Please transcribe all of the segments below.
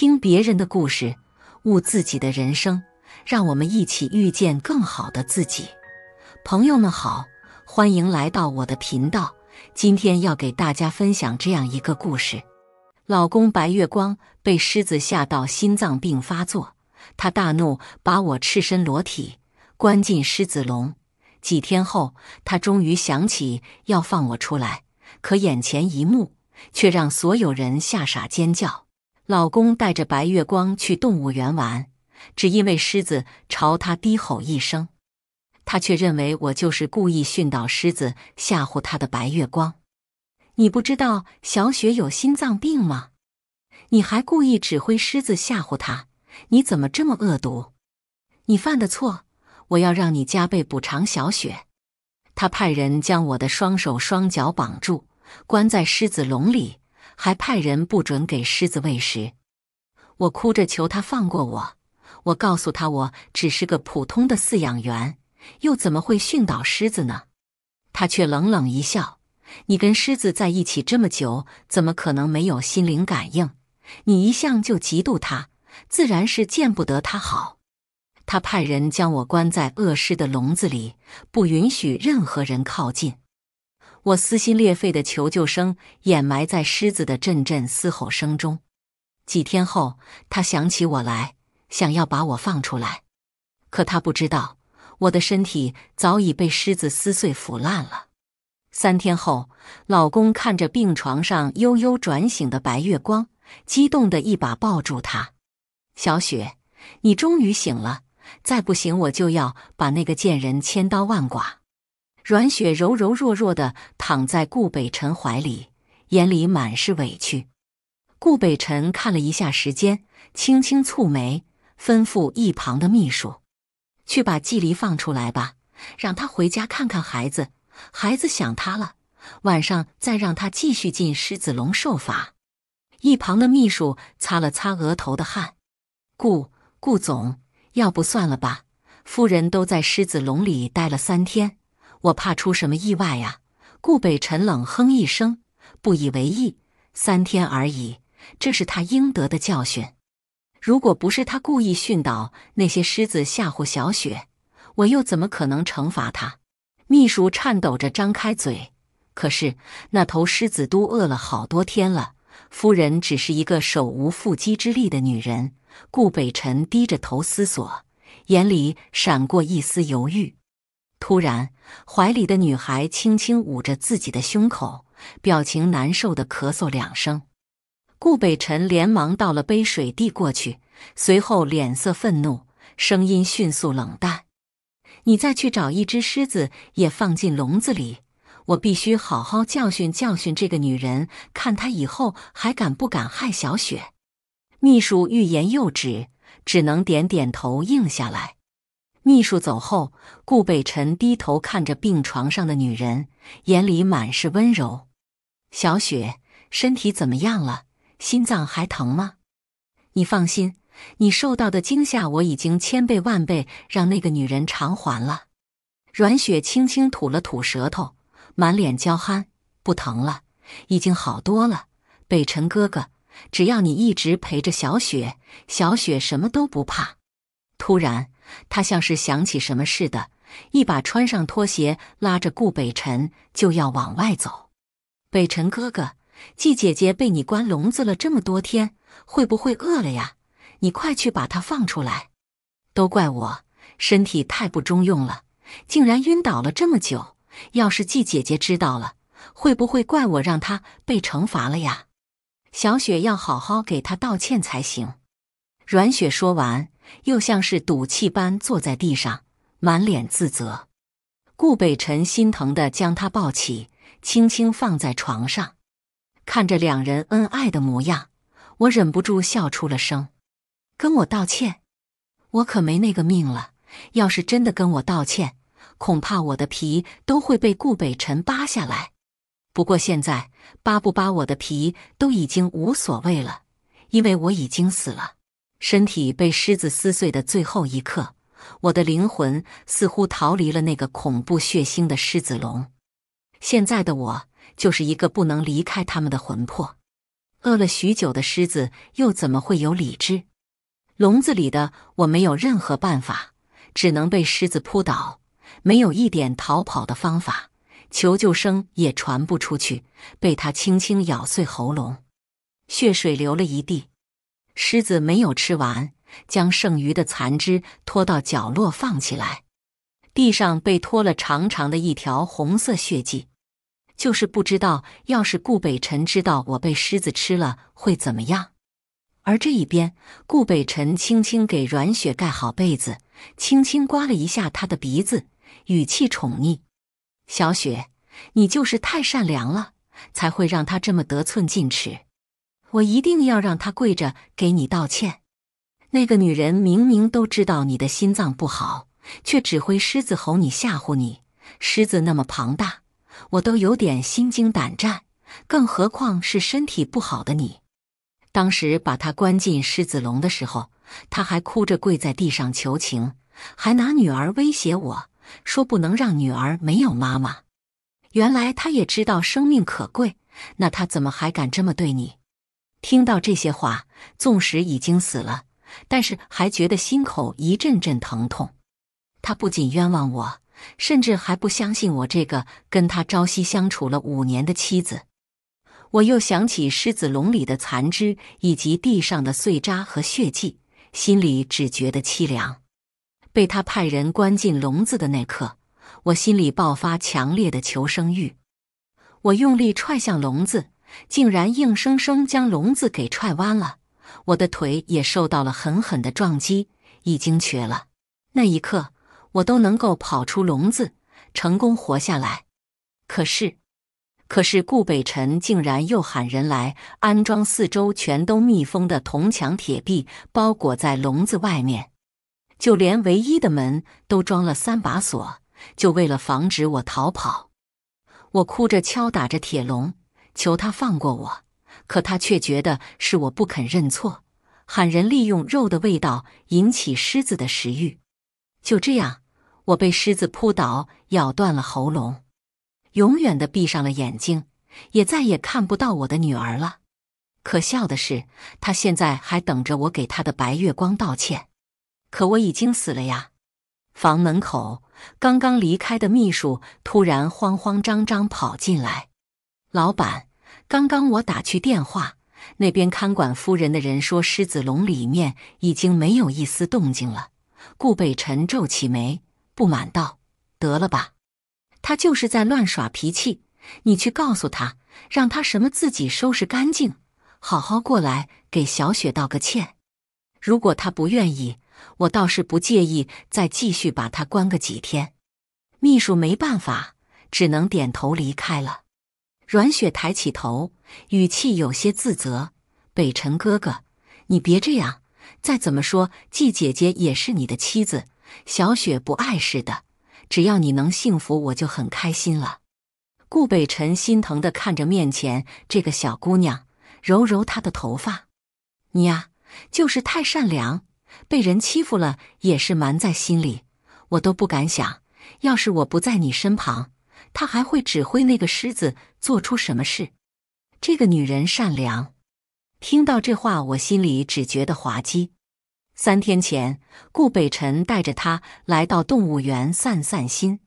听别人的故事，悟自己的人生，让我们一起遇见更好的自己。朋友们好，欢迎来到我的频道。今天要给大家分享这样一个故事：老公白月光被狮子吓到心脏病发作，他大怒，把我赤身裸体关进狮子笼。几天后，他终于想起要放我出来，可眼前一幕却让所有人吓傻尖叫。老公带着白月光去动物园玩，只因为狮子朝他低吼一声，他却认为我就是故意训导狮子吓唬他的白月光。你不知道小雪有心脏病吗？你还故意指挥狮子吓唬他，你怎么这么恶毒？你犯的错。我要让你加倍补偿小雪。他派人将我的双手双脚绑住，关在狮子笼里，还派人不准给狮子喂食。我哭着求他放过我。我告诉他，我只是个普通的饲养员，又怎么会训导狮子呢？他却冷冷一笑：“你跟狮子在一起这么久，怎么可能没有心灵感应？你一向就嫉妒他，自然是见不得他好。”他派人将我关在恶狮的笼子里，不允许任何人靠近。我撕心裂肺的求救声掩埋在狮子的阵阵嘶吼声中。几天后，他想起我来，想要把我放出来，可他不知道我的身体早已被狮子撕碎腐烂了。三天后，老公看着病床上悠悠转醒的白月光，激动的一把抱住她：“小雪，你终于醒了。”再不醒，我就要把那个贱人千刀万剐。阮雪柔柔弱弱的躺在顾北辰怀里，眼里满是委屈。顾北辰看了一下时间，轻轻蹙眉，吩咐一旁的秘书：“去把季离放出来吧，让他回家看看孩子，孩子想他了。晚上再让他继续进狮子笼受罚。”一旁的秘书擦了擦额头的汗：“顾顾总。”要不算了吧，夫人都在狮子笼里待了三天，我怕出什么意外呀。顾北辰冷哼一声，不以为意。三天而已，这是他应得的教训。如果不是他故意训导那些狮子吓唬小雪，我又怎么可能惩罚他？秘书颤抖着张开嘴，可是那头狮子都饿了好多天了。夫人只是一个手无缚鸡之力的女人。顾北辰低着头思索，眼里闪过一丝犹豫。突然，怀里的女孩轻轻捂着自己的胸口，表情难受的咳嗽两声。顾北辰连忙倒了杯水递过去，随后脸色愤怒，声音迅速冷淡：“你再去找一只狮子，也放进笼子里。我必须好好教训教训这个女人，看她以后还敢不敢害小雪。”秘书欲言又止，只能点点头应下来。秘书走后，顾北辰低头看着病床上的女人，眼里满是温柔。小雪，身体怎么样了？心脏还疼吗？你放心，你受到的惊吓我已经千倍万倍让那个女人偿还了。阮雪轻轻吐了吐舌头，满脸娇憨，不疼了，已经好多了。北辰哥哥。只要你一直陪着小雪，小雪什么都不怕。突然，他像是想起什么似的，一把穿上拖鞋，拉着顾北辰就要往外走。北辰哥哥，季姐姐被你关笼子了这么多天，会不会饿了呀？你快去把她放出来。都怪我身体太不中用了，竟然晕倒了这么久。要是季姐姐知道了，会不会怪我让她被惩罚了呀？小雪要好好给她道歉才行。阮雪说完，又像是赌气般坐在地上，满脸自责。顾北辰心疼的将她抱起，轻轻放在床上，看着两人恩爱的模样，我忍不住笑出了声。跟我道歉？我可没那个命了。要是真的跟我道歉，恐怕我的皮都会被顾北辰扒下来。不过现在扒不扒我的皮都已经无所谓了，因为我已经死了，身体被狮子撕碎的最后一刻，我的灵魂似乎逃离了那个恐怖血腥的狮子笼。现在的我就是一个不能离开他们的魂魄。饿了许久的狮子又怎么会有理智？笼子里的我没有任何办法，只能被狮子扑倒，没有一点逃跑的方法，求救声也传不出去，被它轻轻咬碎喉咙，血水流了一地。狮子没有吃完，将剩余的残肢拖到角落放起来，地上被拖了长长的一条红色血迹。就是不知道，要是顾北辰知道我被狮子吃了会怎么样。而这一边，顾北辰轻轻给阮雪盖好被子，轻轻刮了一下她的鼻子，语气宠溺：“小雪，你就是太善良了，才会让他这么得寸进尺。我一定要让他跪着给你道歉。那个女人明明都知道你的心脏不好，却只会狮子吼你吓唬你。狮子那么庞大。”我都有点心惊胆战，更何况是身体不好的你。当时把他关进狮子笼的时候，他还哭着跪在地上求情，还拿女儿威胁我说不能让女儿没有妈妈。原来他也知道生命可贵，那他怎么还敢这么对你？听到这些话，纵使已经死了，但是还觉得心口一阵阵疼痛。他不仅冤枉我。甚至还不相信我这个跟他朝夕相处了五年的妻子。我又想起狮子笼里的残肢以及地上的碎渣和血迹，心里只觉得凄凉。被他派人关进笼子的那刻，我心里爆发强烈的求生欲。我用力踹向笼子，竟然硬生生将笼子给踹弯了。我的腿也受到了狠狠的撞击，已经瘸了。那一刻。我都能够跑出笼子，成功活下来。可是，可是顾北辰竟然又喊人来安装四周全都密封的铜墙铁壁，包裹在笼子外面，就连唯一的门都装了三把锁，就为了防止我逃跑。我哭着敲打着铁笼，求他放过我，可他却觉得是我不肯认错，喊人利用肉的味道引起狮子的食欲。就这样，我被狮子扑倒，咬断了喉咙，永远的闭上了眼睛，也再也看不到我的女儿了。可笑的是，他现在还等着我给他的白月光道歉。可我已经死了呀！房门口，刚刚离开的秘书突然慌慌张张跑进来：“老板，刚刚我打去电话，那边看管夫人的人说，狮子笼里面已经没有一丝动静了。”顾北辰皱起眉，不满道：“得了吧，他就是在乱耍脾气。你去告诉他，让他什么自己收拾干净，好好过来给小雪道个歉。如果他不愿意，我倒是不介意再继续把他关个几天。”秘书没办法，只能点头离开了。阮雪抬起头，语气有些自责：“北辰哥哥，你别这样。”再怎么说，季姐姐也是你的妻子，小雪不碍事的。只要你能幸福，我就很开心了。顾北辰心疼的看着面前这个小姑娘，揉揉她的头发：“你呀，就是太善良，被人欺负了也是瞒在心里。我都不敢想，要是我不在你身旁，他还会指挥那个狮子做出什么事。这个女人善良。”听到这话，我心里只觉得滑稽。三天前，顾北辰带着他来到动物园散散心，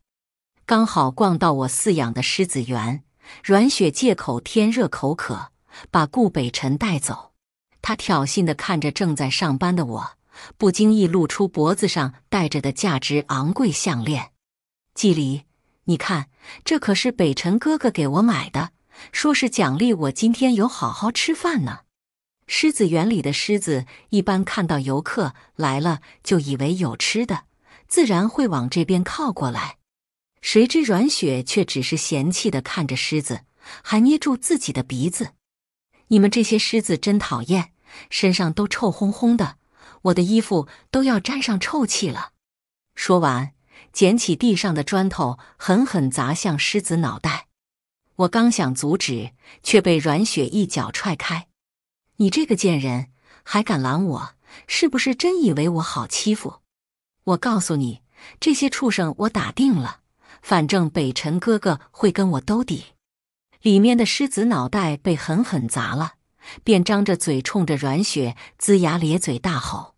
刚好逛到我饲养的狮子园。阮雪借口天热口渴，把顾北辰带走。他挑衅的看着正在上班的我，不经意露出脖子上戴着的价值昂贵项链。季离，你看，这可是北辰哥哥给我买的，说是奖励我今天有好好吃饭呢。狮子园里的狮子一般看到游客来了，就以为有吃的，自然会往这边靠过来。谁知阮雪却只是嫌弃的看着狮子，还捏住自己的鼻子。你们这些狮子真讨厌，身上都臭烘烘的，我的衣服都要沾上臭气了。说完，捡起地上的砖头，狠狠砸向狮子脑袋。我刚想阻止，却被阮雪一脚踹开。你这个贱人，还敢拦我？是不是真以为我好欺负？我告诉你，这些畜生我打定了，反正北辰哥哥会跟我兜底。里面的狮子脑袋被狠狠砸了，便张着嘴冲着阮雪龇牙咧嘴大吼。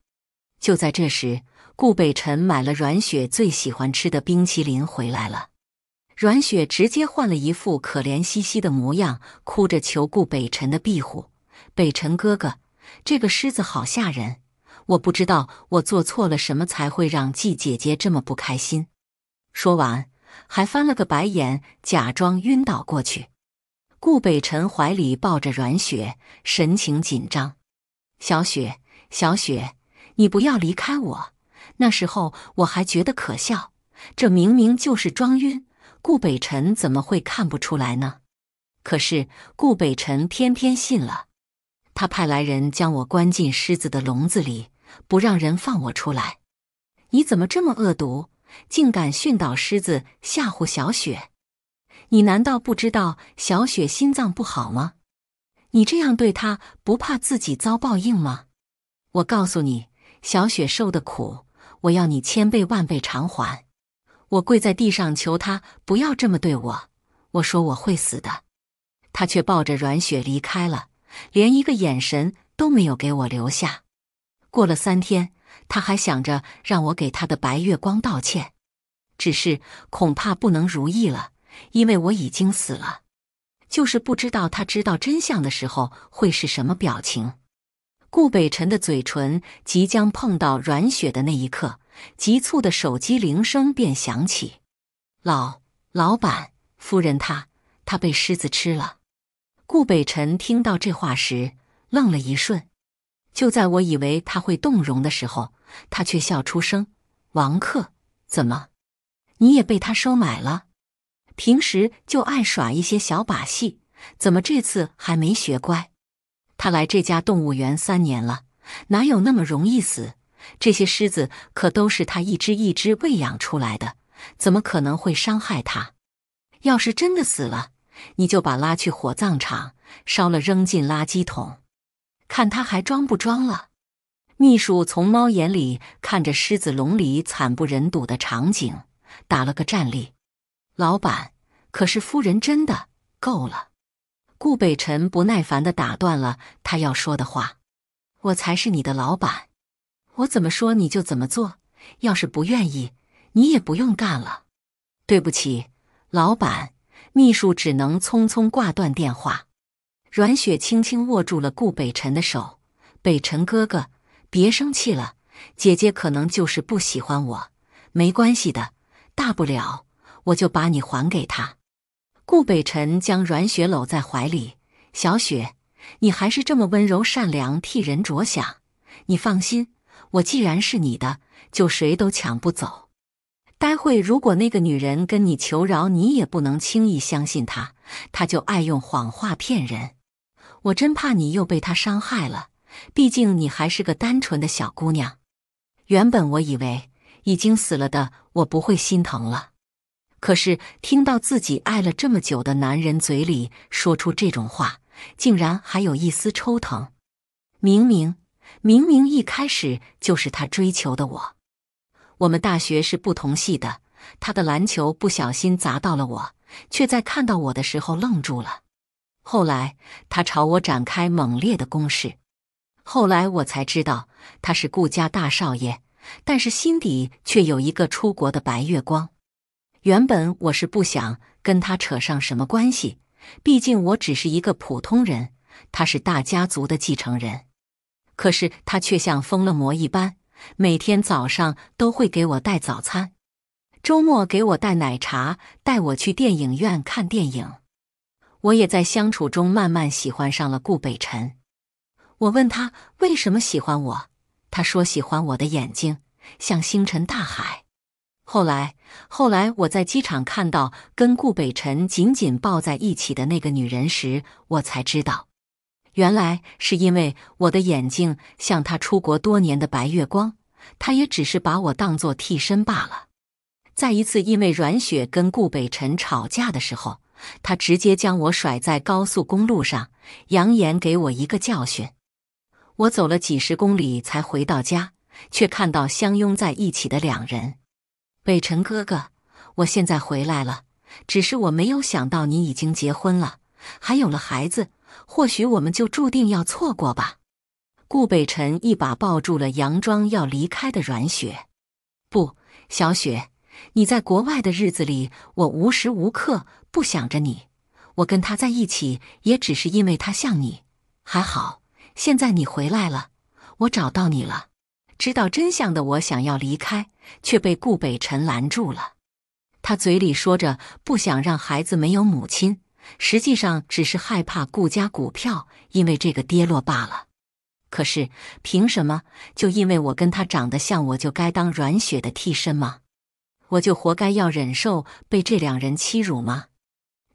就在这时，顾北辰买了阮雪最喜欢吃的冰淇淋回来了。阮雪直接换了一副可怜兮兮的模样，哭着求顾北辰的庇护：“北辰哥哥，这个狮子好吓人，我不知道我做错了什么才会让季姐姐这么不开心。”说完，还翻了个白眼，假装晕倒过去。顾北辰怀里抱着阮雪，神情紧张：“小雪，小雪，你不要离开我。那时候我还觉得可笑，这明明就是装晕。”顾北辰怎么会看不出来呢？可是顾北辰偏偏信了，他派来人将我关进狮子的笼子里，不让人放我出来。你怎么这么恶毒，竟敢训导狮子吓唬小雪？你难道不知道小雪心脏不好吗？你这样对她，不怕自己遭报应吗？我告诉你，小雪受的苦，我要你千倍万倍偿还。我跪在地上求他不要这么对我。我说我会死的，他却抱着阮雪离开了，连一个眼神都没有给我留下。过了三天，他还想着让我给他的白月光道歉，只是恐怕不能如意了，因为我已经死了。就是不知道他知道真相的时候会是什么表情。顾北辰的嘴唇即将碰到阮雪的那一刻。急促的手机铃声便响起，老老板夫人，他他被狮子吃了。顾北辰听到这话时愣了一瞬，就在我以为他会动容的时候，他却笑出声：“王克，怎么，你也被他收买了？平时就爱耍一些小把戏，怎么这次还没学乖？他来这家动物园三年了，哪有那么容易死？”这些狮子可都是他一只一只喂养出来的，怎么可能会伤害他？要是真的死了，你就把拉去火葬场烧了，扔进垃圾桶，看他还装不装了。秘书从猫眼里看着狮子笼里惨不忍睹的场景，打了个战栗。老板，可是夫人真的够了。顾北辰不耐烦的打断了他要说的话：“我才是你的老板。”我怎么说你就怎么做，要是不愿意，你也不用干了。对不起，老板。秘书只能匆匆挂断电话。阮雪轻轻握住了顾北辰的手：“北辰哥哥，别生气了，姐姐可能就是不喜欢我，没关系的，大不了我就把你还给他。”顾北辰将阮雪搂在怀里：“小雪，你还是这么温柔善良，替人着想，你放心。”我既然是你的，就谁都抢不走。待会如果那个女人跟你求饶，你也不能轻易相信她，她就爱用谎话骗人。我真怕你又被她伤害了，毕竟你还是个单纯的小姑娘。原本我以为已经死了的我不会心疼了，可是听到自己爱了这么久的男人嘴里说出这种话，竟然还有一丝抽疼。明明。明明一开始就是他追求的我，我们大学是不同系的。他的篮球不小心砸到了我，却在看到我的时候愣住了。后来他朝我展开猛烈的攻势，后来我才知道他是顾家大少爷，但是心底却有一个出国的白月光。原本我是不想跟他扯上什么关系，毕竟我只是一个普通人，他是大家族的继承人。可是他却像疯了魔一般，每天早上都会给我带早餐，周末给我带奶茶，带我去电影院看电影。我也在相处中慢慢喜欢上了顾北辰。我问他为什么喜欢我，他说喜欢我的眼睛像星辰大海。后来，后来我在机场看到跟顾北辰紧紧抱在一起的那个女人时，我才知道。原来是因为我的眼睛像他出国多年的白月光，他也只是把我当做替身罢了。在一次因为阮雪跟顾北辰吵架的时候，他直接将我甩在高速公路上，扬言给我一个教训。我走了几十公里才回到家，却看到相拥在一起的两人。北辰哥哥，我现在回来了，只是我没有想到你已经结婚了，还有了孩子。或许我们就注定要错过吧。顾北辰一把抱住了佯装要离开的阮雪。不，小雪，你在国外的日子里，我无时无刻不想着你。我跟他在一起，也只是因为他像你。还好，现在你回来了，我找到你了。知道真相的我想要离开，却被顾北辰拦住了。他嘴里说着不想让孩子没有母亲，实际上只是害怕顾家股票因为这个跌落罢了。可是，凭什么就因为我跟他长得像，我就该当阮雪的替身吗？我就活该要忍受被这两人欺辱吗？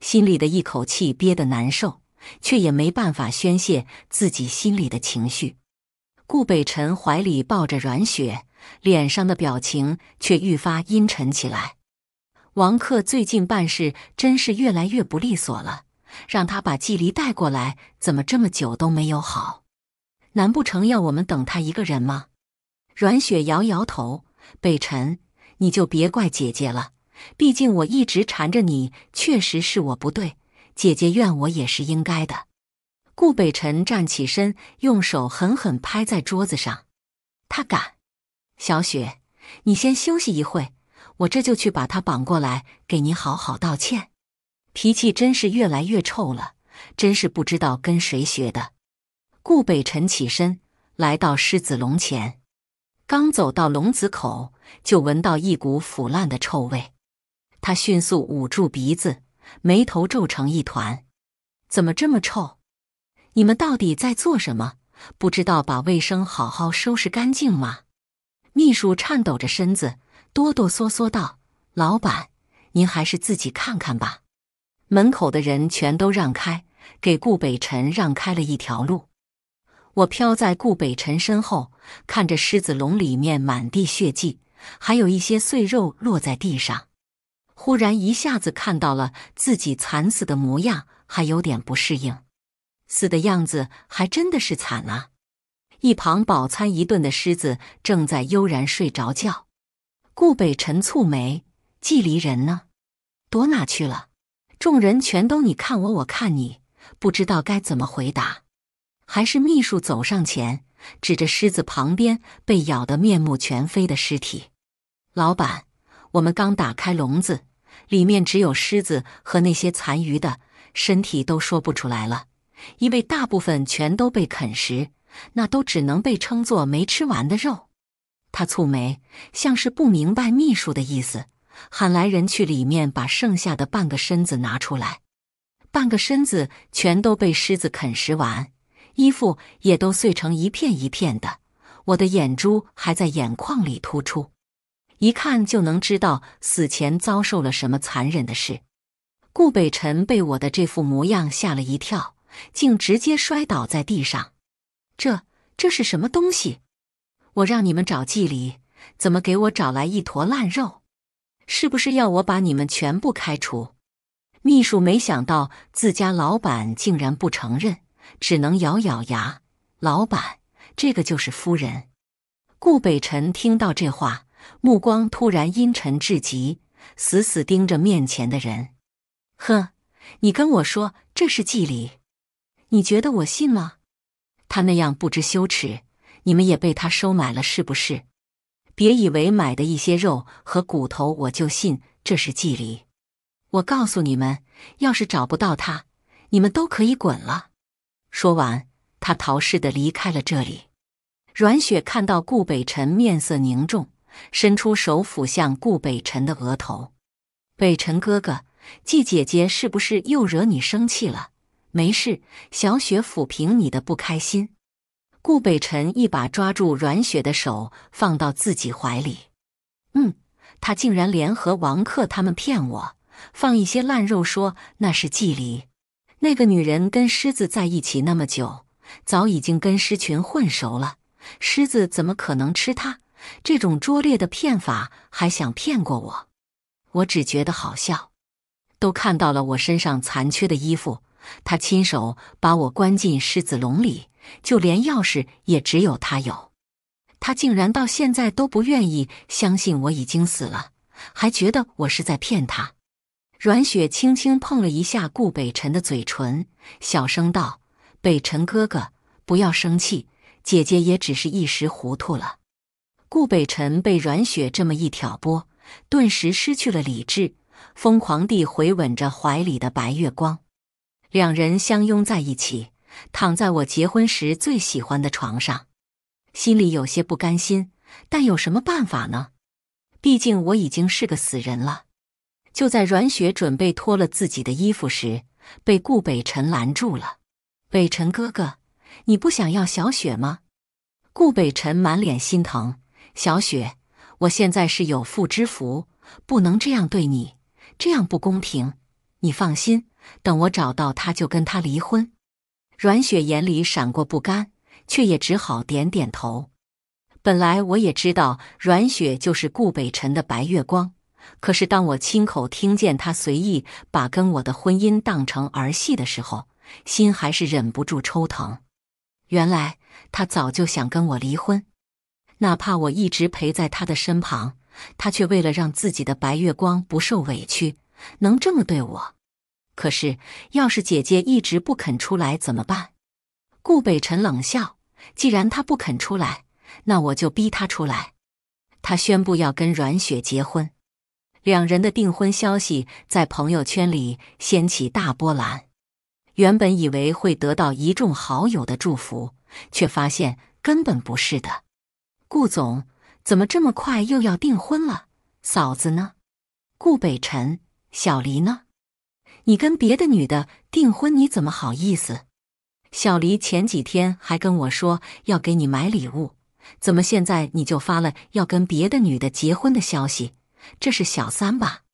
心里的一口气憋得难受，却也没办法宣泄自己心里的情绪。顾北辰怀里抱着阮雪，脸上的表情却愈发阴沉起来。王克最近办事真是越来越不利索了，让他把季离带过来，怎么这么久都没有好？难不成要我们等他一个人吗？阮雪摇摇头，北辰，你就别怪姐姐了。毕竟我一直缠着你，确实是我不对。姐姐怨我也是应该的。顾北辰站起身，用手狠狠拍在桌子上。他敢？小雪，你先休息一会，我这就去把他绑过来，给你好好道歉。脾气真是越来越臭了，真是不知道跟谁学的。顾北辰起身来到狮子笼前，刚走到笼子口，就闻到一股腐烂的臭味。他迅速捂住鼻子，眉头皱成一团。怎么这么臭？你们到底在做什么？不知道把卫生好好收拾干净吗？秘书颤抖着身子，哆哆嗦嗦道：“老板，您还是自己看看吧。”门口的人全都让开，给顾北辰让开了一条路。我飘在顾北辰身后，看着狮子笼里面满地血迹，还有一些碎肉落在地上。忽然一下子看到了自己惨死的模样，还有点不适应。死的样子还真的是惨啊！一旁饱餐一顿的狮子正在悠然睡着觉。顾北辰蹙眉：“季离人呢？躲哪去了？”众人全都你看我，我看你，不知道该怎么回答。还是秘书走上前，指着狮子旁边被咬得面目全非的尸体：“老板，我们刚打开笼子，里面只有狮子和那些残余的身体，都说不出来了，因为大部分全都被啃食，那都只能被称作没吃完的肉。”他蹙眉，像是不明白秘书的意思，喊来人去里面把剩下的半个身子拿出来。半个身子全都被狮子啃食完。衣服也都碎成一片一片的，我的眼珠还在眼眶里突出，一看就能知道死前遭受了什么残忍的事。顾北辰被我的这副模样吓了一跳，竟直接摔倒在地上。这这是什么东西？我让你们找季礼，怎么给我找来一坨烂肉？是不是要我把你们全部开除？秘书没想到自家老板竟然不承认。只能咬咬牙，老板，这个就是夫人。顾北辰听到这话，目光突然阴沉至极，死死盯着面前的人。哼，你跟我说这是祭礼，你觉得我信吗？他那样不知羞耻，你们也被他收买了是不是？别以为买的一些肉和骨头我就信这是祭礼。我告诉你们，要是找不到他，你们都可以滚了。说完，他逃似的离开了这里。阮雪看到顾北辰面色凝重，伸出手抚向顾北辰的额头：“北辰哥哥，季姐姐是不是又惹你生气了？没事，小雪抚平你的不开心。”顾北辰一把抓住阮雪的手，放到自己怀里：“嗯，他竟然联合王克他们骗我，放一些烂肉，说那是祭礼。”那个女人跟狮子在一起那么久，早已经跟狮群混熟了。狮子怎么可能吃她？这种拙劣的骗法还想骗过我？我只觉得好笑。都看到了我身上残缺的衣服，他亲手把我关进狮子笼里，就连钥匙也只有他有。他竟然到现在都不愿意相信我已经死了，还觉得我是在骗他。阮雪轻轻碰了一下顾北辰的嘴唇，小声道：“北辰哥哥，不要生气，姐姐也只是一时糊涂了。顾北辰被阮雪这么一挑拨，顿时失去了理智，疯狂地回吻着怀里的白月光。两人相拥在一起，躺在我结婚时最喜欢的床上，心里有些不甘心，但有什么办法呢？毕竟我已经是个死人了。就在阮雪准备脱了自己的衣服时，被顾北辰拦住了。北辰哥哥，你不想要小雪吗？顾北辰满脸心疼。小雪，我现在是有妇之夫，不能这样对你，这样不公平。你放心，等我找到他，就跟他离婚。阮雪眼里闪过不甘，却也只好点点头。本来我也知道阮雪就是顾北辰的白月光，可是当我亲口听见他随意把跟我的婚姻当成儿戏的时候，心还是忍不住抽疼。原来他早就想跟我离婚。哪怕我一直陪在他的身旁，他却为了让自己的白月光不受委屈，能这么对我。可是，要是姐姐一直不肯出来怎么办？顾北辰冷笑：“既然她不肯出来，那我就逼她出来。”他宣布要跟阮雪结婚，两人的订婚消息在朋友圈里掀起大波澜。原本以为会得到一众好友的祝福，却发现根本不是的。顾总，怎么这么快又要订婚了？嫂子呢？顾北辰，小黎呢？你跟别的女的订婚，你怎么好意思？小黎前几天还跟我说要给你买礼物，怎么现在你就发了要跟别的女的结婚的消息？这是小三吧？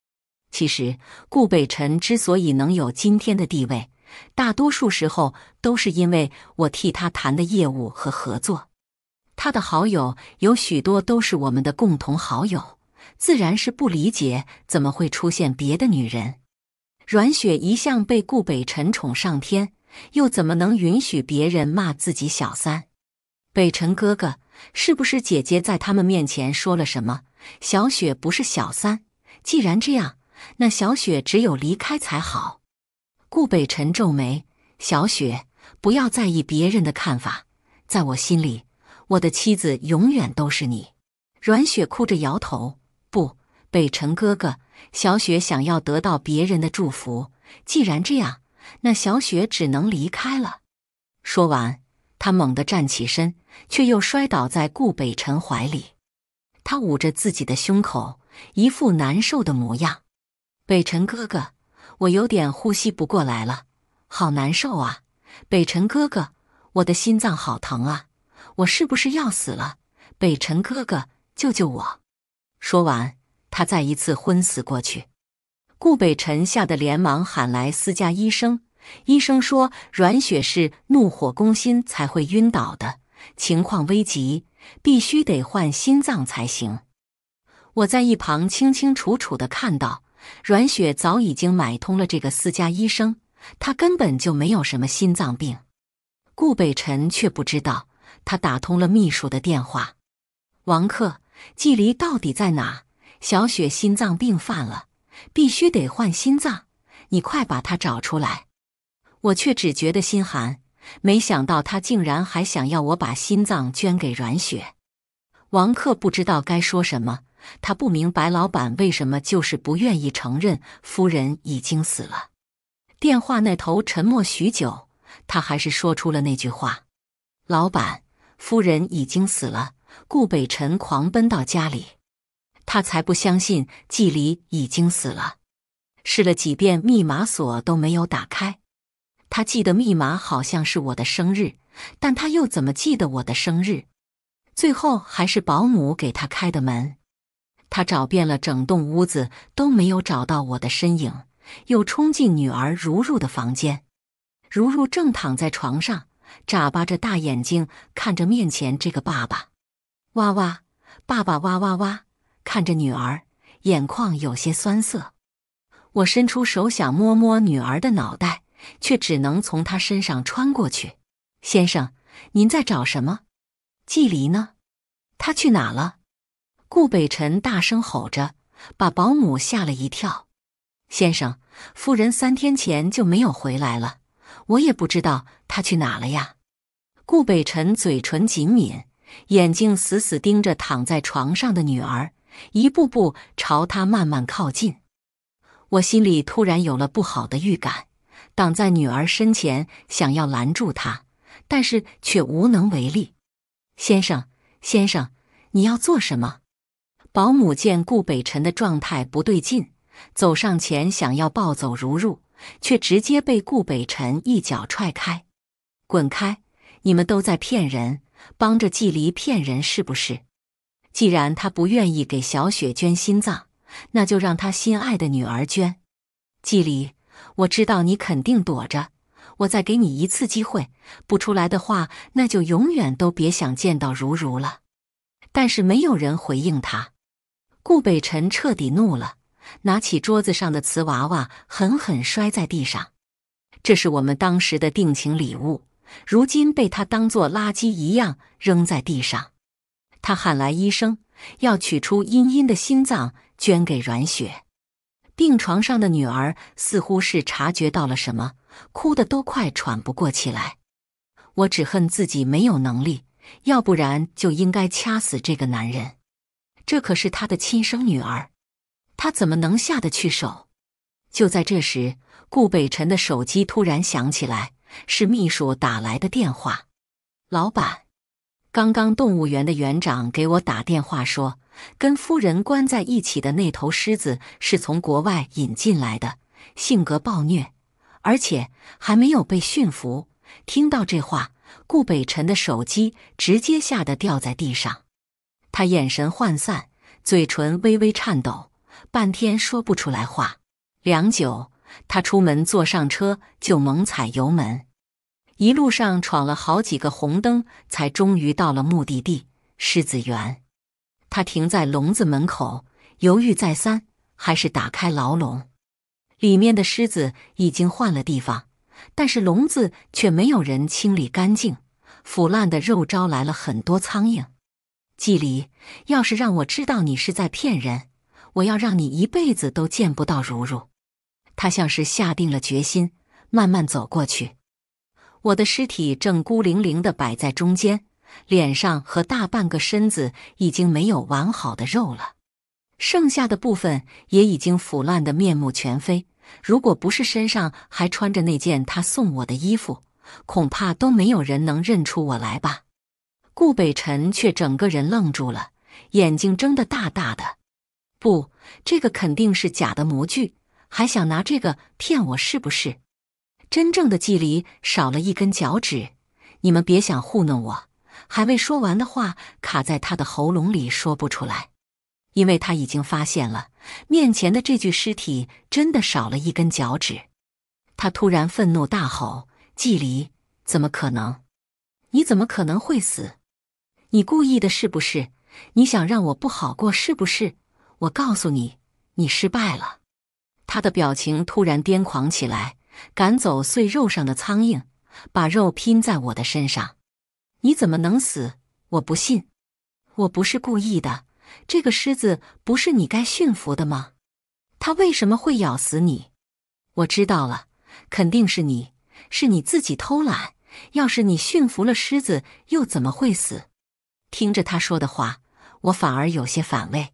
其实，顾北辰之所以能有今天的地位，大多数时候都是因为我替他谈的业务和合作。他的好友有许多都是我们的共同好友，自然是不理解怎么会出现别的女人。阮雪一向被顾北辰宠上天，又怎么能允许别人骂自己小三？北辰哥哥，是不是姐姐在他们面前说了什么？小雪不是小三。既然这样，那小雪只有离开才好。顾北辰皱眉：“小雪，不要在意别人的看法，在我心里。”我的妻子永远都是你，阮雪哭着摇头。不，北辰哥哥，小雪想要得到别人的祝福。既然这样，那小雪只能离开了。说完，他猛地站起身，却又摔倒在顾北辰怀里。他捂着自己的胸口，一副难受的模样。北辰哥哥，我有点呼吸不过来了，好难受啊！北辰哥哥，我的心脏好疼啊！我是不是要死了？北辰哥哥，救救我！说完，他再一次昏死过去。顾北辰吓得连忙喊来私家医生。医生说，阮雪是怒火攻心才会晕倒的，情况危急，必须得换心脏才行。我在一旁清清楚楚的看到，阮雪早已经买通了这个私家医生，他根本就没有什么心脏病。顾北辰却不知道。他打通了秘书的电话，王克，季离到底在哪？小雪心脏病犯了，必须得换心脏，你快把他找出来！我却只觉得心寒，没想到他竟然还想要我把心脏捐给阮雪。王克不知道该说什么，他不明白老板为什么就是不愿意承认夫人已经死了。电话那头沉默许久，他还是说出了那句话：“老板。”夫人已经死了，顾北辰狂奔到家里，他才不相信季离已经死了。试了几遍密码锁都没有打开，他记得密码好像是我的生日，但他又怎么记得我的生日？最后还是保姆给他开的门。他找遍了整栋屋子都没有找到我的身影，又冲进女儿如如的房间，如如正躺在床上。眨巴着大眼睛看着面前这个爸爸，哇哇，爸爸哇哇哇，看着女儿，眼眶有些酸涩。我伸出手想摸摸女儿的脑袋，却只能从她身上穿过去。先生，您在找什么？季离呢？他去哪了？顾北辰大声吼着，把保姆吓了一跳。先生，夫人三天前就没有回来了。我也不知道他去哪了呀。顾北辰嘴唇紧抿，眼睛死死盯着躺在床上的女儿，一步步朝他慢慢靠近。我心里突然有了不好的预感，挡在女儿身前，想要拦住她，但是却无能为力。先生，先生，你要做什么？保姆见顾北辰的状态不对劲，走上前想要抱走如入，却直接被顾北辰一脚踹开：“滚开！你们都在骗人，帮着季离骗人是不是？既然他不愿意给小雪捐心脏，那就让他心爱的女儿捐。季礼，我知道你肯定躲着，我再给你一次机会，不出来的话，那就永远都别想见到如如了。”但是没有人回应他。顾北辰彻底怒了，拿起桌子上的瓷娃娃，狠狠摔在地上。这是我们当时的定情礼物，如今被他当做垃圾一样扔在地上。他喊来医生，要取出茵茵的心脏捐给阮雪。病床上的女儿似乎是察觉到了什么，哭得都快喘不过气来。我只恨自己没有能力，要不然就应该掐死这个男人。这可是他的亲生女儿，他怎么能下得去手？就在这时，顾北辰的手机突然响起来，是秘书打来的电话。老板，刚刚动物园的园长给我打电话说，跟夫人关在一起的那头狮子是从国外引进来的，性格暴虐，而且还没有被驯服。听到这话，顾北辰的手机直接吓得掉在地上。他眼神涣散，嘴唇微微颤抖，半天说不出来话。良久，他出门坐上车就猛踩油门，一路上闯了好几个红灯，才终于到了目的地——狮子园。他停在笼子门口，犹豫再三，还是打开牢笼。里面的狮子已经换了地方，但是笼子却没有人清理干净，腐烂的肉招来了很多苍蝇。季离，要是让我知道你是在骗人，我要让你一辈子都见不到如如。他像是下定了决心，慢慢走过去。我的尸体正孤零零的摆在中间，脸上和大半个身子已经没有完好的肉了，剩下的部分也已经腐烂的面目全非。如果不是身上还穿着那件他送我的衣服，恐怕都没有人能认出我来吧。顾北辰却整个人愣住了，眼睛睁得大大的。不，这个肯定是假的模具，还想拿这个骗我是不是？真正的季离少了一根脚趾，你们别想糊弄我。还未说完的话卡在他的喉咙里说不出来，因为他已经发现了面前的这具尸体真的少了一根脚趾。他突然愤怒大吼：“季离，怎么可能？你怎么可能会死？”你故意的是不是？你想让我不好过是不是？我告诉你，你失败了。他的表情突然癫狂起来，赶走碎肉上的苍蝇，把肉拼在我的身上。你怎么能死？我不信，我不是故意的。这个狮子不是你该驯服的吗？它为什么会咬死你？我知道了，肯定是你，是你自己偷懒。要是你驯服了狮子，又怎么会死？听着他说的话，我反而有些反胃。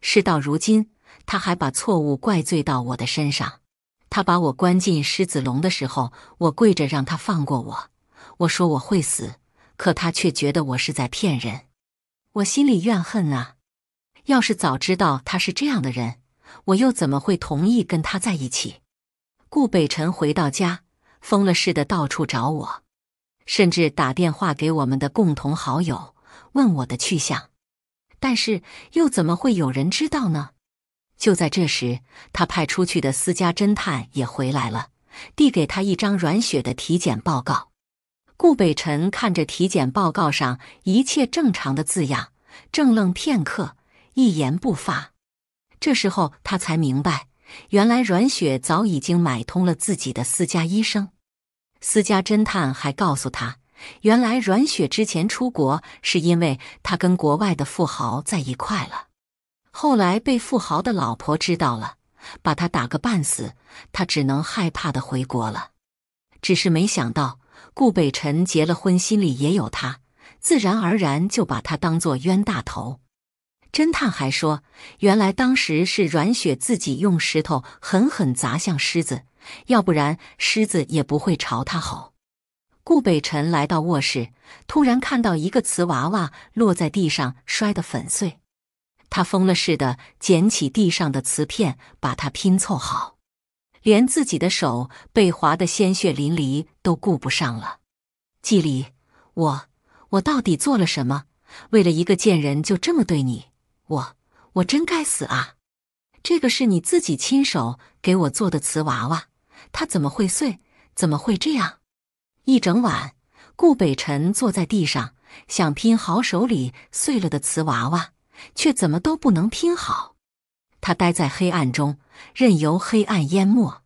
事到如今，他还把错误怪罪到我的身上。他把我关进狮子笼的时候，我跪着让他放过我。我说我会死，可他却觉得我是在骗人。我心里怨恨啊！要是早知道他是这样的人，我又怎么会同意跟他在一起？顾北辰回到家，疯了似的到处找我，甚至打电话给我们的共同好友。问我的去向，但是又怎么会有人知道呢？就在这时，他派出去的私家侦探也回来了，递给他一张阮雪的体检报告。顾北辰看着体检报告上一切正常的字样，怔愣片刻，一言不发。这时候他才明白，原来阮雪早已经买通了自己的私家医生。私家侦探还告诉他。原来阮雪之前出国是因为她跟国外的富豪在一块了，后来被富豪的老婆知道了，把他打个半死，他只能害怕的回国了。只是没想到顾北辰结了婚，心里也有他，自然而然就把他当做冤大头。侦探还说，原来当时是阮雪自己用石头狠狠砸向狮子，要不然狮子也不会朝他吼。顾北辰来到卧室，突然看到一个瓷娃娃落在地上，摔得粉碎。他疯了似的捡起地上的瓷片，把它拼凑好，连自己的手被划得鲜血淋漓都顾不上了。季离，我我到底做了什么？为了一个贱人就这么对你，我我真该死啊！这个是你自己亲手给我做的瓷娃娃，它怎么会碎？怎么会这样？一整晚，顾北辰坐在地上，想拼好手里碎了的瓷娃娃。却怎么都不能拼好，他待在黑暗中，任由黑暗淹没，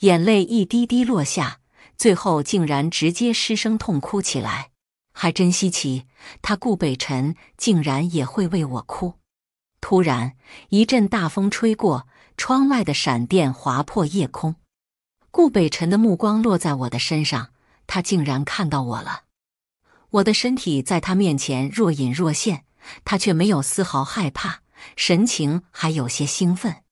眼泪一滴滴落下，最后竟然直接失声痛哭起来。还真稀奇，他顾北辰竟然也会为我哭。突然一阵大风吹过，窗外的闪电划破夜空，顾北辰的目光落在我的身上，他竟然看到我了。我的身体在他面前若隐若现。他却没有丝毫害怕，神情还有些兴奋。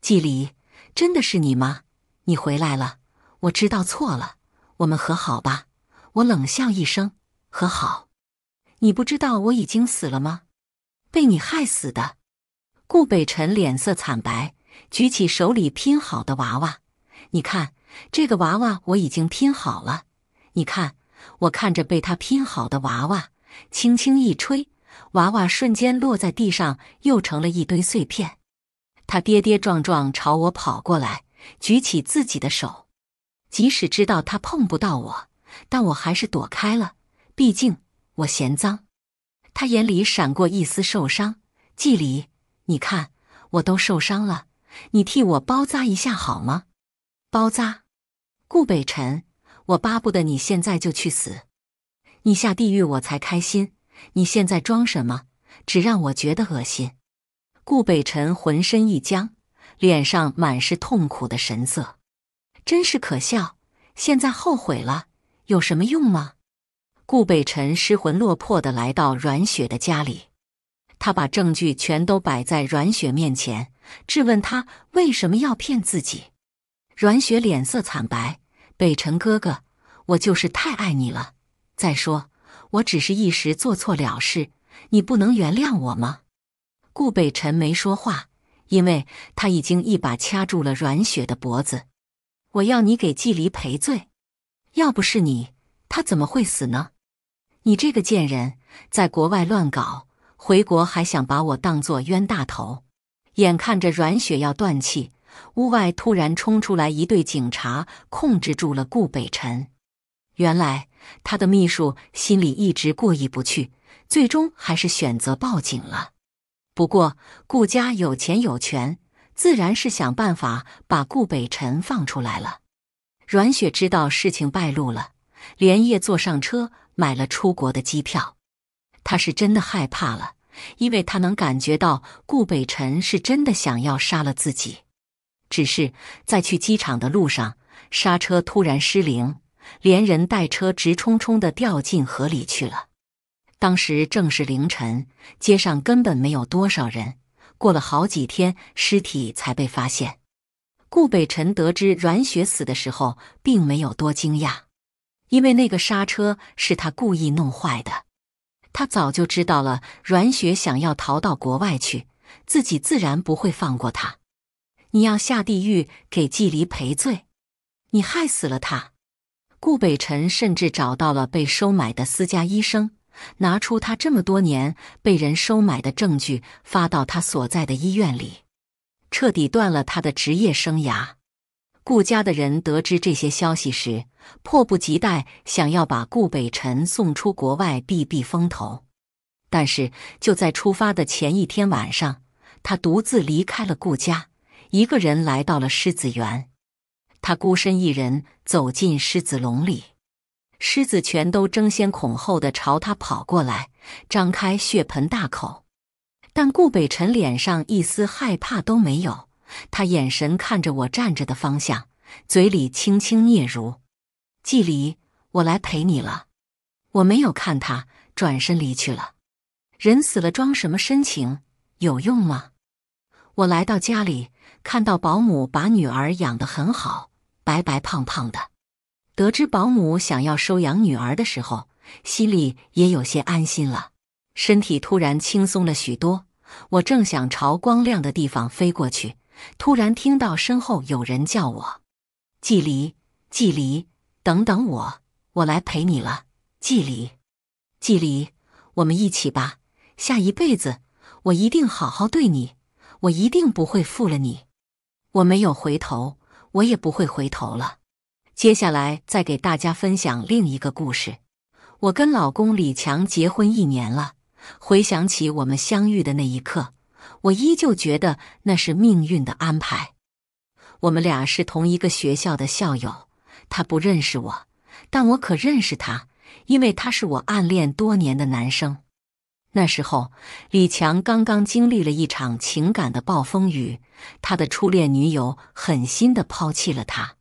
季离，真的是你吗？你回来了，我知道错了，我们和好吧。我冷笑一声，和好？你不知道我已经死了吗？被你害死的。顾北辰脸色惨白，举起手里拼好的娃娃，你看，这个娃娃我已经拼好了。你看，我看着被他拼好的娃娃，轻轻一吹。娃娃瞬间落在地上，又成了一堆碎片。他跌跌撞撞朝我跑过来，举起自己的手。即使知道他碰不到我，但我还是躲开了。毕竟我嫌脏。他眼里闪过一丝受伤。季离，你看我都受伤了，你替我包扎一下好吗？包扎。顾北辰，我巴不得你现在就去死，你下地狱我才开心。你现在装什么？只让我觉得恶心。顾北辰浑身一僵，脸上满是痛苦的神色，真是可笑。现在后悔了，有什么用吗？顾北辰失魂落魄的来到阮雪的家里，他把证据全都摆在阮雪面前，质问他为什么要骗自己。阮雪脸色惨白：“北辰哥哥，我就是太爱你了。再说。”我只是一时做错了事，你不能原谅我吗？顾北辰没说话，因为他已经一把掐住了阮雪的脖子。我要你给季离赔罪，要不是你，他怎么会死呢？你这个贱人，在国外乱搞，回国还想把我当做冤大头。眼看着阮雪要断气，屋外突然冲出来一队警察，控制住了顾北辰。原来他的秘书心里一直过意不去，最终还是选择报警了。不过顾家有钱有权，自然是想办法把顾北辰放出来了。阮雪知道事情败露了，连夜坐上车买了出国的机票。她是真的害怕了，因为她能感觉到顾北辰是真的想要杀了自己。只是在去机场的路上，刹车突然失灵。连人带车直冲冲的掉进河里去了。当时正是凌晨，街上根本没有多少人。过了好几天，尸体才被发现。顾北辰得知阮雪死的时候，并没有多惊讶，因为那个刹车是他故意弄坏的。他早就知道了阮雪想要逃到国外去，自己自然不会放过他。你要下地狱给季离赔罪，你害死了他。顾北辰甚至找到了被收买的私家医生，拿出他这么多年被人收买的证据，发到他所在的医院里，彻底断了他的职业生涯。顾家的人得知这些消息时，迫不及待想要把顾北辰送出国外避避风头。但是就在出发的前一天晚上，他独自离开了顾家，一个人来到了狮子园。他孤身一人走进狮子笼里，狮子全都争先恐后的朝他跑过来，张开血盆大口。但顾北辰脸上一丝害怕都没有，他眼神看着我站着的方向，嘴里轻轻嗫嚅：“季离，我来陪你了。我没有看他，转身离去了。人死了，装什么深情？有用吗？我来到家里，看到保姆把女儿养得很好，白白胖胖的。得知保姆想要收养女儿的时候，心里也有些安心了，身体突然轻松了许多。我正想朝光亮的地方飞过去，突然听到身后有人叫我：“季离，季离，等等我，我来陪你了。”季离，季离，我们一起吧，下一辈子我一定好好对你。我一定不会负了你，我没有回头，我也不会回头了。接下来再给大家分享另一个故事。我跟老公李强结婚一年了，回想起我们相遇的那一刻，我依旧觉得那是命运的安排。我们俩是同一个学校的校友，他不认识我，但我可认识他，因为他是我暗恋多年的男生。那时候，李强刚刚经历了一场情感的暴风雨，他的初恋女友狠心的抛弃了他。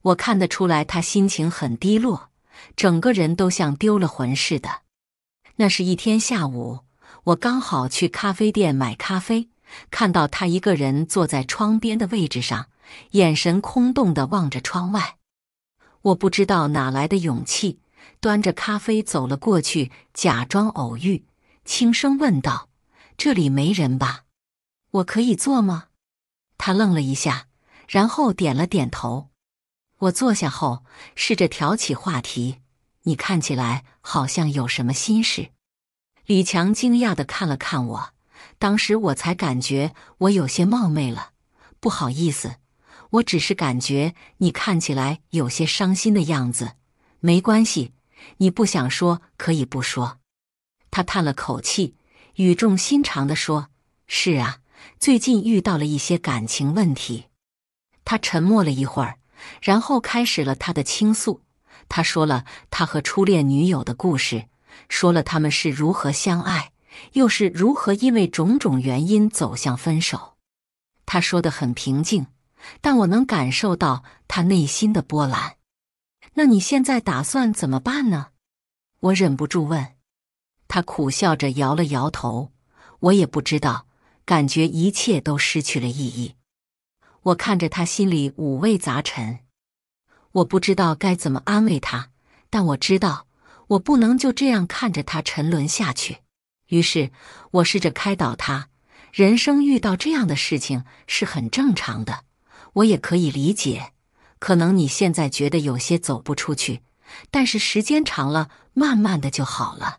我看得出来，他心情很低落，整个人都像丢了魂似的。那是一天下午，我刚好去咖啡店买咖啡，看到他一个人坐在窗边的位置上，眼神空洞的望着窗外。我不知道哪来的勇气，端着咖啡走了过去，假装偶遇。轻声问道：“这里没人吧？我可以坐吗？”他愣了一下，然后点了点头。我坐下后，试着挑起话题：“你看起来好像有什么心事。”李强惊讶的看了看我，当时我才感觉我有些冒昧了，不好意思，我只是感觉你看起来有些伤心的样子。没关系，你不想说可以不说。他叹了口气，语重心长地说：“是啊，最近遇到了一些感情问题。”他沉默了一会儿，然后开始了他的倾诉。他说了他和初恋女友的故事，说了他们是如何相爱，又是如何因为种种原因走向分手。他说的很平静，但我能感受到他内心的波澜。那你现在打算怎么办呢？我忍不住问。他苦笑着摇了摇头，我也不知道，感觉一切都失去了意义。我看着他，心里五味杂陈。我不知道该怎么安慰他，但我知道我不能就这样看着他沉沦下去。于是，我试着开导他：人生遇到这样的事情是很正常的，我也可以理解。可能你现在觉得有些走不出去，但是时间长了，慢慢的就好了。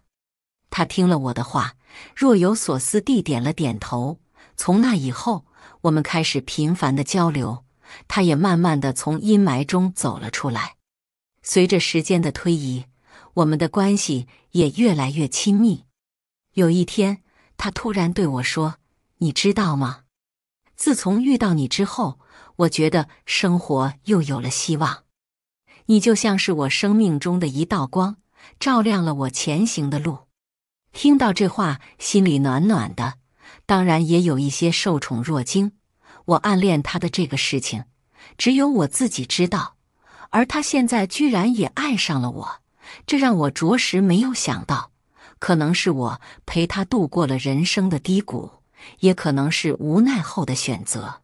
他听了我的话，若有所思地点了点头。从那以后，我们开始频繁的交流，他也慢慢的从阴霾中走了出来。随着时间的推移，我们的关系也越来越亲密。有一天，他突然对我说：“你知道吗？自从遇到你之后，我觉得生活又有了希望。你就像是我生命中的一道光，照亮了我前行的路。”听到这话，心里暖暖的，当然也有一些受宠若惊。我暗恋他的这个事情，只有我自己知道，而他现在居然也爱上了我，这让我着实没有想到。可能是我陪他度过了人生的低谷，也可能是无奈后的选择。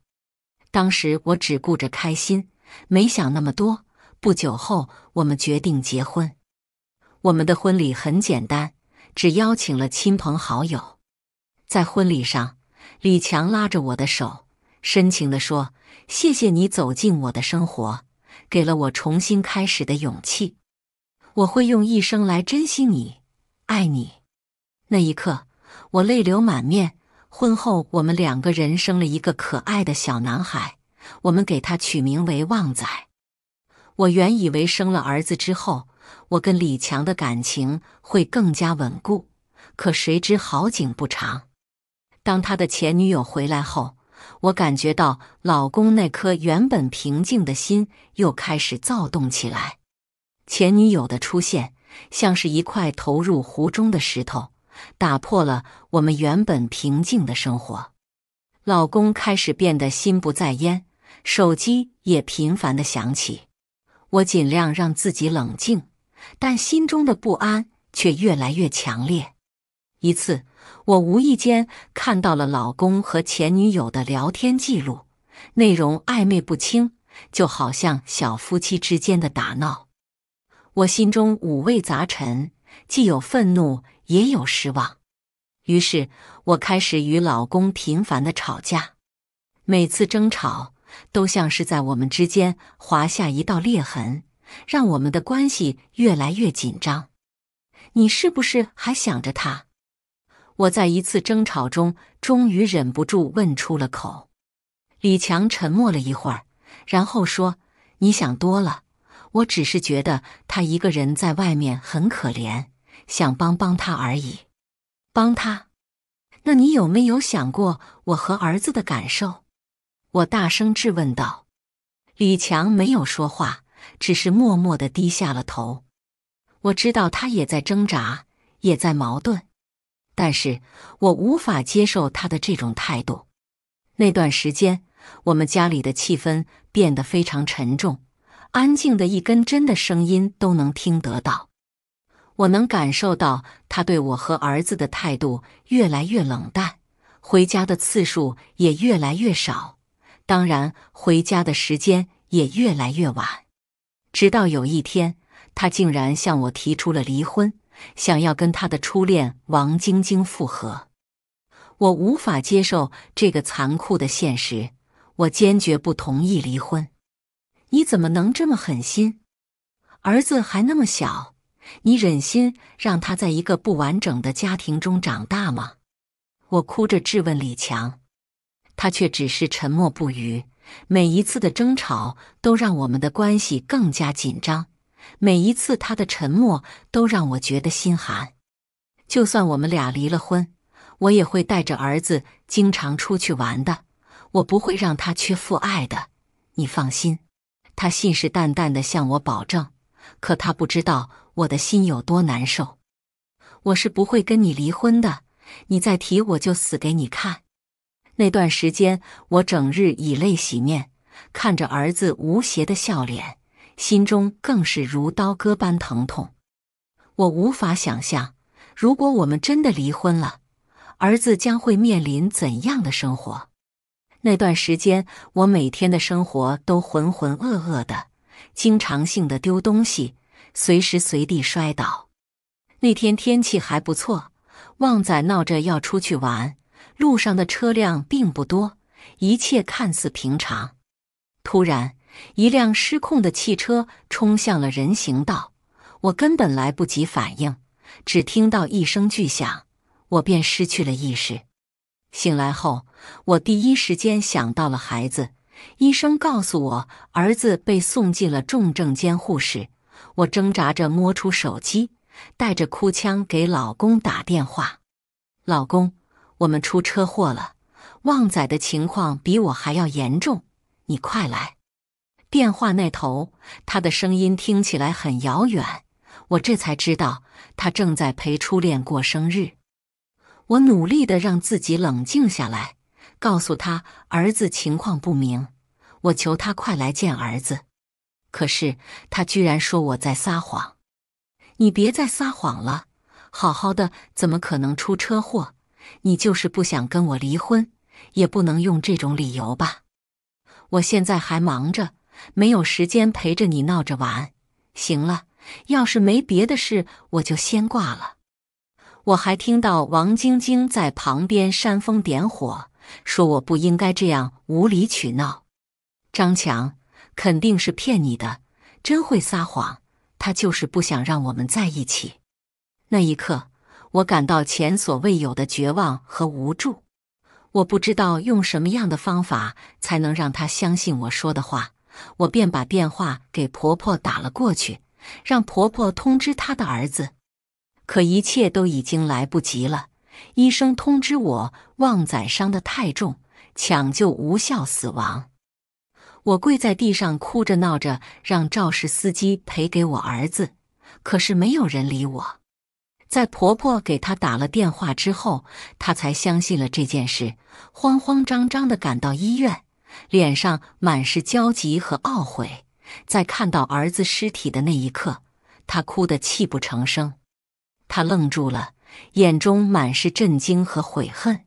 当时我只顾着开心，没想那么多。不久后，我们决定结婚。我们的婚礼很简单。只邀请了亲朋好友，在婚礼上，李强拉着我的手，深情地说：“谢谢你走进我的生活，给了我重新开始的勇气。我会用一生来珍惜你，爱你。”那一刻，我泪流满面。婚后，我们两个人生了一个可爱的小男孩，我们给他取名为旺仔。我原以为生了儿子之后，我跟李强的感情会更加稳固，可谁知好景不长。当他的前女友回来后，我感觉到老公那颗原本平静的心又开始躁动起来。前女友的出现像是一块投入湖中的石头，打破了我们原本平静的生活。老公开始变得心不在焉，手机也频繁的响起。我尽量让自己冷静，但心中的不安却越来越强烈。一次，我无意间看到了老公和前女友的聊天记录，内容暧昧不清，就好像小夫妻之间的打闹。我心中五味杂陈，既有愤怒，也有失望。于是我开始与老公频繁的吵架，每次争吵都像是在我们之间划下一道裂痕，让我们的关系越来越紧张。你是不是还想着他？我在一次争吵中终于忍不住问出了口。李强沉默了一会儿，然后说：“你想多了，我只是觉得他一个人在外面很可怜，想帮帮他而已。”帮他？那你有没有想过我和儿子的感受？我大声质问道。李强没有说话，只是默默的低下了头。我知道他也在挣扎，也在矛盾，但是我无法接受他的这种态度。那段时间，我们家里的气氛变得非常沉重，安静的一根针的声音都能听得到。我能感受到他对我和儿子的态度越来越冷淡，回家的次数也越来越少，当然回家的时间也越来越晚。直到有一天，他竟然向我提出了离婚，想要跟他的初恋王晶晶复合。我无法接受这个残酷的现实，我坚决不同意离婚。你怎么能这么狠心？儿子还那么小。你忍心让他在一个不完整的家庭中长大吗？我哭着质问李强，他却只是沉默不语。每一次的争吵都让我们的关系更加紧张，每一次他的沉默都让我觉得心寒。就算我们俩离了婚，我也会带着儿子经常出去玩的，我不会让他缺父爱的，你放心。他信誓旦旦地向我保证。可他不知道我的心有多难受，我是不会跟你离婚的，你再提我就死给你看。那段时间，我整日以泪洗面，看着儿子无邪的笑脸，心中更是如刀割般疼痛。我无法想象，如果我们真的离婚了，儿子将会面临怎样的生活。那段时间，我每天的生活都浑浑噩噩的。经常性的丢东西，随时随地摔倒。那天天气还不错，旺仔闹着要出去玩，路上的车辆并不多，一切看似平常。突然，一辆失控的汽车冲向了人行道，我根本来不及反应，只听到一声巨响，我便失去了意识。醒来后，我第一时间想到了孩子。医生告诉我，儿子被送进了重症监护室。我挣扎着摸出手机，带着哭腔给老公打电话：“老公，我们出车祸了，旺仔的情况比我还要严重，你快来！”电话那头，他的声音听起来很遥远。我这才知道，他正在陪初恋过生日。我努力的让自己冷静下来。告诉他儿子情况不明，我求他快来见儿子，可是他居然说我在撒谎。你别再撒谎了，好好的怎么可能出车祸？你就是不想跟我离婚，也不能用这种理由吧？我现在还忙着，没有时间陪着你闹着玩。行了，要是没别的事，我就先挂了。我还听到王晶晶在旁边煽风点火。说我不应该这样无理取闹，张强肯定是骗你的，真会撒谎。他就是不想让我们在一起。那一刻，我感到前所未有的绝望和无助。我不知道用什么样的方法才能让他相信我说的话，我便把电话给婆婆打了过去，让婆婆通知她的儿子。可一切都已经来不及了。医生通知我，旺仔伤得太重，抢救无效死亡。我跪在地上哭着闹着，让肇事司机赔给我儿子，可是没有人理我。在婆婆给他打了电话之后，他才相信了这件事，慌慌张张地赶到医院，脸上满是焦急和懊悔，在看到儿子尸体的那一刻，他哭得泣不成声。他愣住了，眼中满是震惊和悔恨。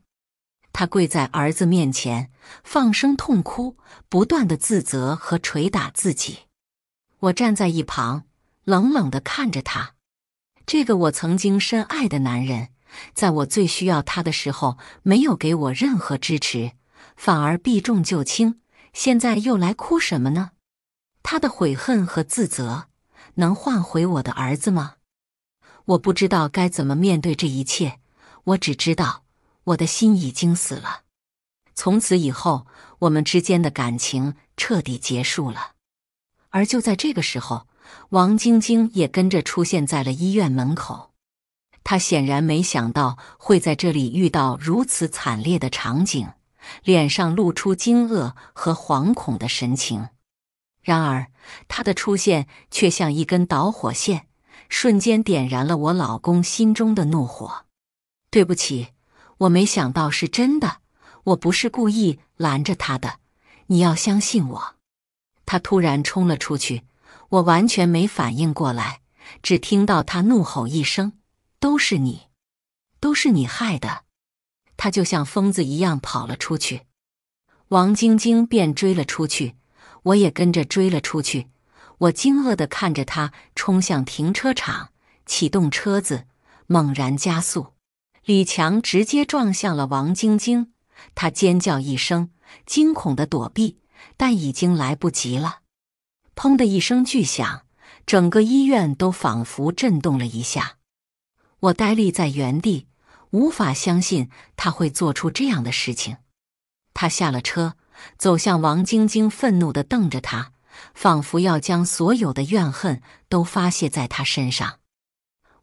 他跪在儿子面前，放声痛哭，不断的自责和捶打自己。我站在一旁，冷冷的看着他。这个我曾经深爱的男人，在我最需要他的时候，没有给我任何支持，反而避重就轻。现在又来哭什么呢？他的悔恨和自责，能换回我的儿子吗？我不知道该怎么面对这一切。我只知道。我的心已经死了，从此以后，我们之间的感情彻底结束了。而就在这个时候，王晶晶也跟着出现在了医院门口。她显然没想到会在这里遇到如此惨烈的场景，脸上露出惊愕和惶恐的神情。然而，她的出现却像一根导火线，瞬间点燃了我老公心中的怒火。对不起。我没想到是真的，我不是故意拦着他的，你要相信我。他突然冲了出去，我完全没反应过来，只听到他怒吼一声：“都是你，都是你害的！”他就像疯子一样跑了出去，王晶晶便追了出去，我也跟着追了出去。我惊愕地看着他冲向停车场，启动车子，猛然加速。李强直接撞向了王晶晶，他尖叫一声，惊恐的躲避，但已经来不及了。砰的一声巨响，整个医院都仿佛震动了一下。我呆立在原地，无法相信他会做出这样的事情。他下了车，走向王晶晶，愤怒的瞪着他，仿佛要将所有的怨恨都发泄在他身上。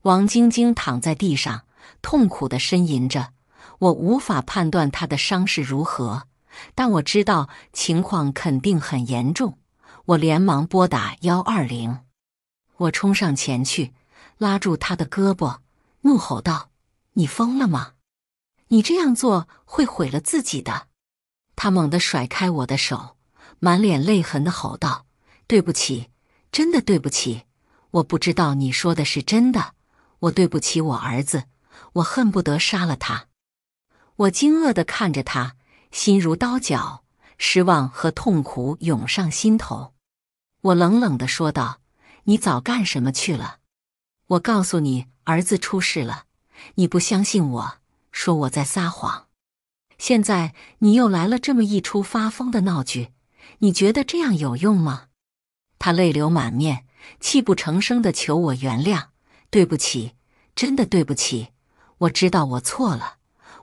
王晶晶躺在地上。痛苦的呻吟着，我无法判断他的伤势如何，但我知道情况肯定很严重。我连忙拨打幺二零，我冲上前去，拉住他的胳膊，怒吼道：“你疯了吗？你这样做会毁了自己的！”他猛地甩开我的手，满脸泪痕的吼道：“对不起，真的对不起，我不知道你说的是真的，我对不起我儿子。”我恨不得杀了他！我惊愕的看着他，心如刀绞，失望和痛苦涌上心头。我冷冷的说道：“你早干什么去了？我告诉你，儿子出事了，你不相信我，说我在撒谎。现在你又来了这么一出发疯的闹剧，你觉得这样有用吗？”他泪流满面，泣不成声的求我原谅：“对不起，真的对不起。”我知道我错了，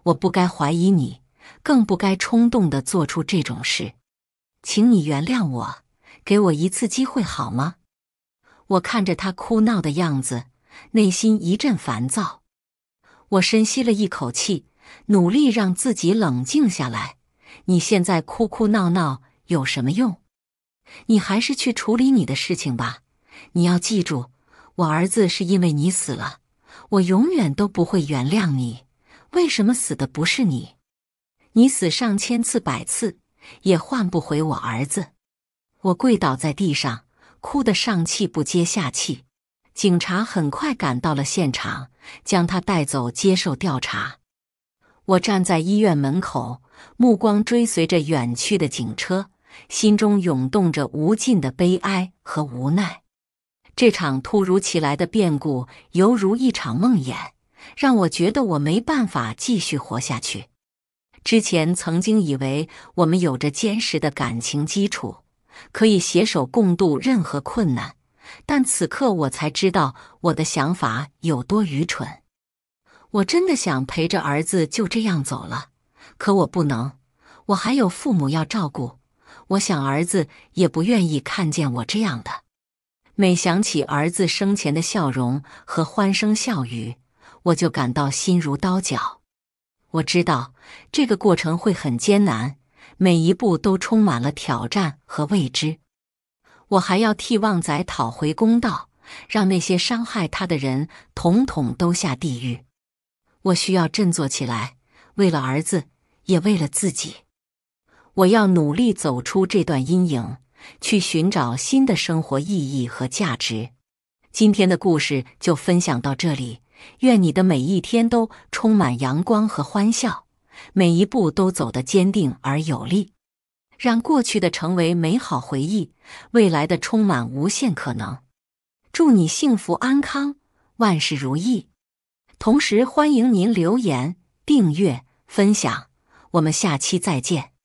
我不该怀疑你，更不该冲动的做出这种事，请你原谅我，给我一次机会好吗？我看着他哭闹的样子，内心一阵烦躁。我深吸了一口气，努力让自己冷静下来。你现在哭哭闹闹有什么用？你还是去处理你的事情吧。你要记住，我儿子是因为你死了。我永远都不会原谅你。为什么死的不是你？你死上千次百次，也换不回我儿子。我跪倒在地上，哭得上气不接下气。警察很快赶到了现场，将他带走接受调查。我站在医院门口，目光追随着远去的警车，心中涌动着无尽的悲哀和无奈。这场突如其来的变故犹如一场梦魇，让我觉得我没办法继续活下去。之前曾经以为我们有着坚实的感情基础，可以携手共度任何困难，但此刻我才知道我的想法有多愚蠢。我真的想陪着儿子就这样走了，可我不能，我还有父母要照顾。我想儿子也不愿意看见我这样的。每想起儿子生前的笑容和欢声笑语，我就感到心如刀绞。我知道这个过程会很艰难，每一步都充满了挑战和未知。我还要替旺仔讨回公道，让那些伤害他的人统统都下地狱。我需要振作起来，为了儿子，也为了自己。我要努力走出这段阴影。去寻找新的生活意义和价值。今天的故事就分享到这里，愿你的每一天都充满阳光和欢笑，每一步都走得坚定而有力，让过去的成为美好回忆，未来的充满无限可能。祝你幸福安康，万事如意。同时，欢迎您留言、订阅、分享，我们下期再见。